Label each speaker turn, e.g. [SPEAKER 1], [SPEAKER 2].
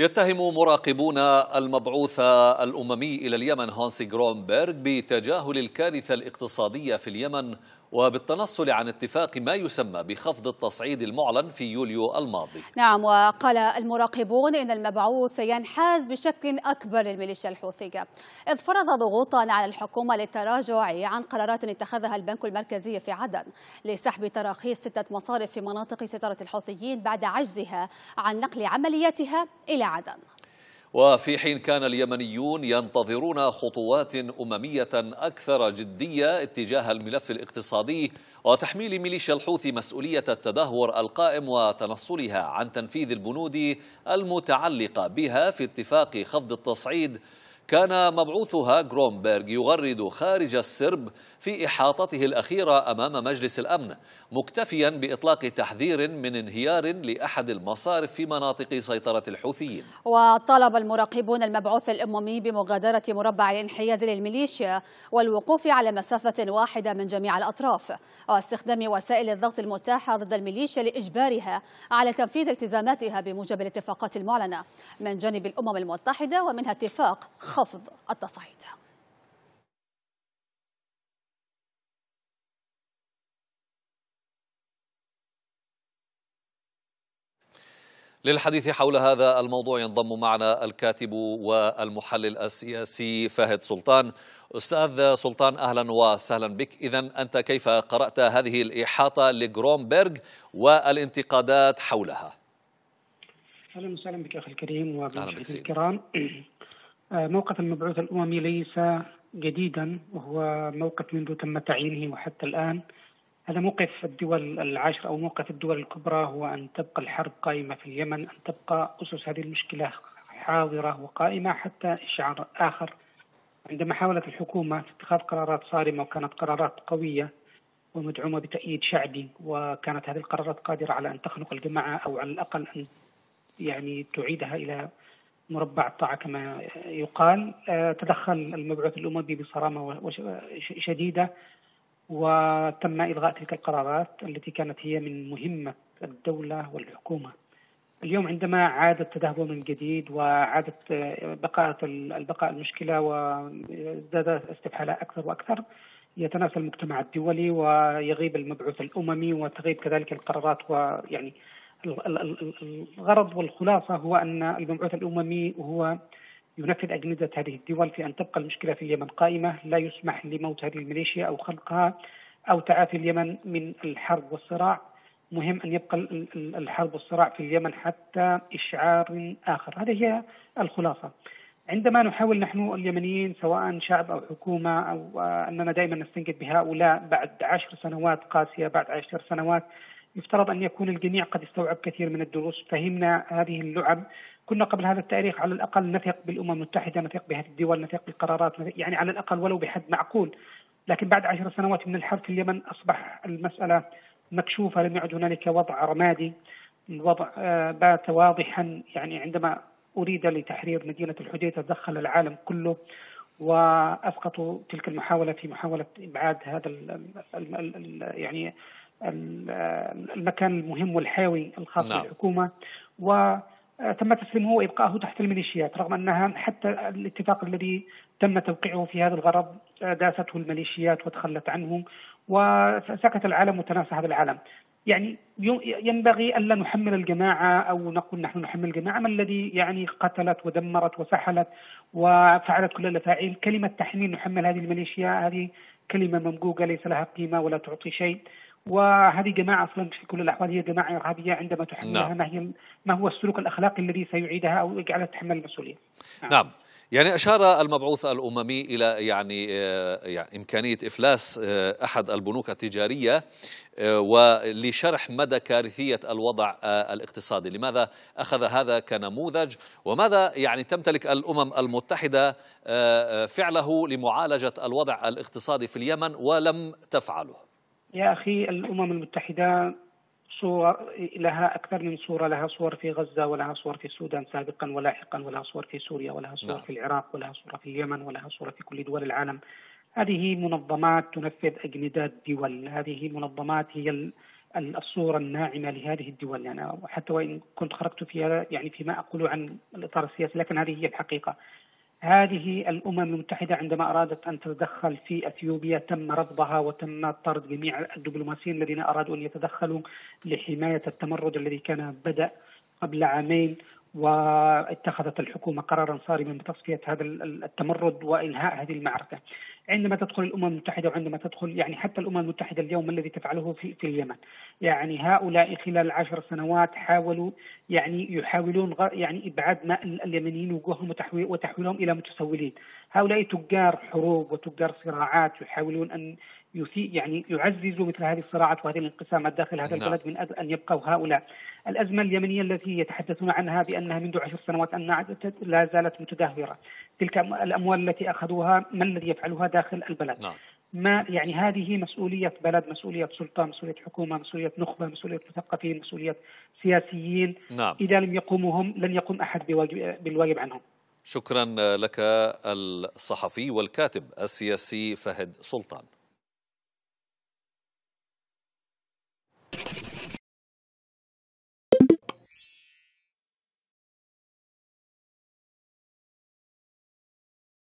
[SPEAKER 1] يتهم مراقبون المبعوث الأممي إلى اليمن هانسي جرونبرغ بتجاهل الكارثة الاقتصادية في اليمن وبالتنصل عن اتفاق ما يسمى بخفض التصعيد المعلن في يوليو الماضي.
[SPEAKER 2] نعم وقال المراقبون إن المبعوث ينحاز بشكل أكبر للميليشيا الحوثية. إذ فرض ضغوطا على الحكومة للتراجع عن قرارات اتخذها البنك المركزي في عدن لسحب تراخيص ستة مصارف في مناطق سيطرة الحوثيين بعد عجزها عن نقل عملياتها إلى عدن.
[SPEAKER 1] وفي حين كان اليمنيون ينتظرون خطوات أممية أكثر جدية اتجاه الملف الاقتصادي وتحميل ميليشيا الحوثي مسؤولية التدهور القائم وتنصلها عن تنفيذ البنود المتعلقة بها في اتفاق خفض التصعيد كان مبعوثها جرومبرغ يغرد خارج السرب في إحاطته الأخيرة أمام مجلس الأمن مكتفيا بإطلاق تحذير من انهيار لأحد المصارف في مناطق سيطرة الحوثيين.
[SPEAKER 2] وطلب المراقبون المبعوث الأممي بمغادرة مربع الانحياز للميليشيا والوقوف على مسافة واحدة من جميع الأطراف واستخدام وسائل الضغط المتاحة ضد الميليشيا لإجبارها على تنفيذ التزاماتها بموجب الاتفاقات المعلنة. من جانب الأمم المتحدة ومنها اتفاق خفض التصعيد.
[SPEAKER 1] للحديث حول هذا الموضوع ينضم معنا الكاتب والمحلل السياسي فهد سلطان. أستاذ سلطان أهلا وسهلا بك. إذا أنت كيف قرأت هذه الإحاطة لجرومبرغ والانتقادات حولها؟
[SPEAKER 3] أهلا وسهلا بك أخي الكريم وبالمشاهدين الكرام. موقف المبعوث الأممي ليس جديدا وهو موقف منذ تم تعيينه وحتى الآن. هذا موقف الدول العشر أو موقف الدول الكبرى هو أن تبقى الحرب قائمة في اليمن، أن تبقى أسس هذه المشكلة حاضرة وقائمة حتى إشعار آخر. عندما حاولت الحكومة اتخاذ قرارات صارمة وكانت قرارات قوية ومدعومة بتأييد شعبي وكانت هذه القرارات قادرة على أن تخنق الجماعة أو على الأقل أن يعني تعيدها إلى مربع الطاعه كما يقال. آه، تدخل المبعوث الأممي بصرامة شديدة وتم إلغاء تلك القرارات التي كانت هي من مهمة الدولة والحكومة. اليوم عندما عاد التدهور من جديد وعادت بقاء البقاء المشكلة وازداد استفحالها أكثر وأكثر يتناسى المجتمع الدولي ويغيب المبعوث الأممي وتغيب كذلك القرارات ويعني الغرض والخلاصة هو أن المبعوث الأممي هو ينفذ أجندة هذه الدول في أن تبقى المشكلة في اليمن قائمة لا يسمح لموت هذه الميليشيا أو خلقها أو تعافي اليمن من الحرب والصراع. مهم أن يبقى الحرب والصراع في اليمن حتى إشعار آخر. هذه هي الخلاصة. عندما نحاول نحن اليمنيين سواء شعب أو حكومة أو أننا دائما نستنقذ بهؤلاء بعد عشر سنوات قاسية بعد عشر سنوات يفترض أن يكون الجميع قد استوعب كثير من الدروس. فهمنا هذه اللعب. كنا قبل هذا التاريخ على الأقل نثق بالأمم المتحدة نثق بهذه الدول نثق بالقرارات يعني على الأقل ولو بحد معقول. لكن بعد عشر سنوات من الحرب في اليمن أصبح المسألة مكشوفة. لم يعد هنالك وضع رمادي الوضع آه، بات واضحا. يعني عندما أريد لتحرير مدينة الحديده تدخل العالم كله واسقطوا تلك المحاولة في محاولة إبعاد هذا ال ال ال يعني المكان المهم والحيوي الخاص نعم. بالحكومة و آه، تسليمه وابقائه تحت الميليشيات رغم أنها حتى الاتفاق الذي تم توقيعه في هذا الغرض آه، داسته الميليشيات وتخلت عنه وسكت العالم وتناسى هذا العالم. يعني ينبغي الا نحمل الجماعة أو نقول نحن نحمل الجماعة ما الذي يعني قتلت ودمرت وسحلت وفعلت كل الأفاعيل، كلمة تحميل نحمل هذه الميليشيا هذه كلمة ممقوقة ليس لها قيمة ولا تعطي شيء. وهذه جماعة أصلا في كل الأحوال هي جماعة إرهابية عندما تحملها نعم. ما هي ما هو السلوك الأخلاقي الذي سيعيدها أو يجعلها تتحمل المسؤولية.
[SPEAKER 1] نعم. نعم. يعني أشار المبعوث الأممي إلى يعني, آه، يعني إمكانية إفلاس آه، أحد البنوك التجارية آه، ولشرح مدى كارثية الوضع الاقتصادي. لماذا أخذ هذا كنموذج؟ وماذا يعني تمتلك الأمم المتحدة فعله لمعالجة الوضع الاقتصادي في اليمن ولم تفعله؟
[SPEAKER 3] يا أخي الأمم المتحدة صور لها أكثر من صورة لها صور في غزة ولها صور في السودان سابقا ولاحقا ولها صور في سوريا ولها صور نعم. في العراق ولها صورة في اليمن ولها صورة في كل دول العالم. هذه منظمات تنفذ أجندات دول. هذه منظمات هي الصورة الناعمة لهذه الدول. يعني حتى وإن كنت خرجت فيها يعني فيما أقول عن الإطار السياسي لكن هذه هي الحقيقة. هذه الأمم المتحدة عندما أرادت أن تتدخل في إثيوبيا تم رفضها وتم طرد جميع الدبلوماسيين الذين أرادوا أن يتدخلوا لحماية التمرد الذي كان بدأ قبل عامين واتخذت الحكومة قرارا صارما بتصفية هذا التمرد وإنهاء هذه المعركة. عندما تدخل الأمم المتحدة وعندما تدخل يعني حتى الأمم المتحدة اليوم الذي تفعله في في اليمن يعني هؤلاء خلال العشر سنوات حاولوا يعني يحاولون يعني إبعاد ماء اليمنيين وجوههم وتحويلهم إلى متسولين هؤلاء تجار حروب وتجار صراعات يحاولون أن يسيء يعني يعززوا مثل هذه الصراعات وهذه الانقسامات داخل هذا نعم. البلد من أجل أن يبقوا هؤلاء. الأزمة اليمنية التي يتحدثون عنها بأنها منذ عشر سنوات أن لا زالت متدهورة. تلك الأموال التي أخذوها ما الذي يفعلها داخل البلد؟ نعم. ما يعني هذه مسؤولية بلد مسؤولية سلطة مسؤولية حكومة مسؤولية نخبة مسؤولية مثقفين مسؤولية سياسيين نعم. إذا لم يقوموا هم لن يقوم أحد بالواجب عنهم
[SPEAKER 1] شكرا لك الصحفي والكاتب السياسي فهد سلطان